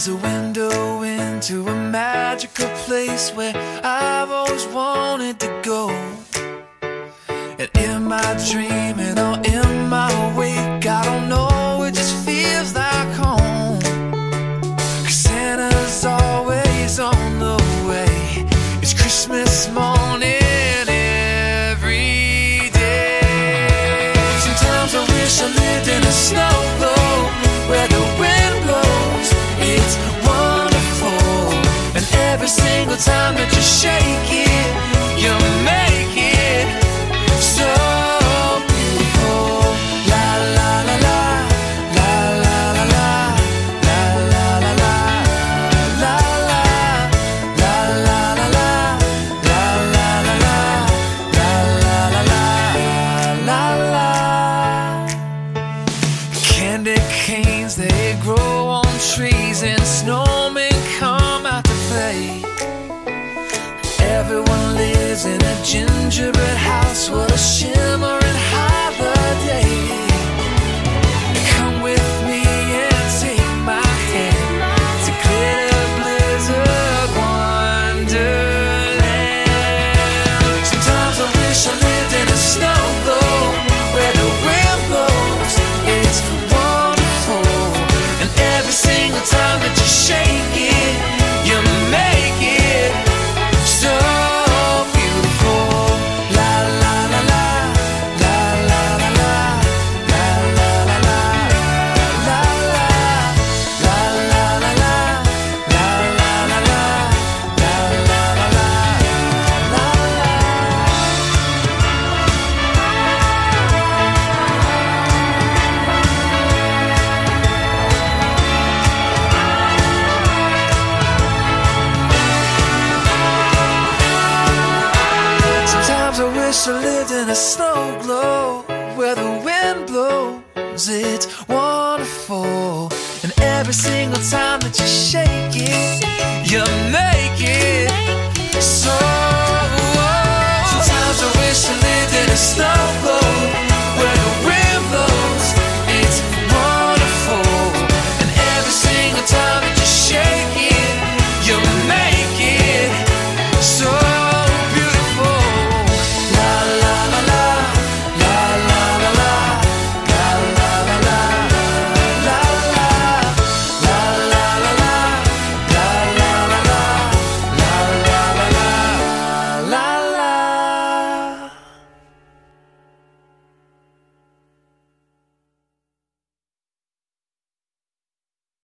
There's a window into a magical place where I've always wanted to go. And in my dreaming or in my wake, I don't know, it just feels like home. Cause Santa's always on the way. It's Christmas morning every single time that you shake it, you make it so beautiful. La la la la, la la la la, la la la la, la la, la la la la, la la la la, la la la la, la la. Canes, they grow on trees, and come Everyone lives in a gingerbread house, what a shimmering a snow globe where the wind blows. It's wonderful, and every single time that you shake it, you make it so. Sometimes I wish I lived in a snow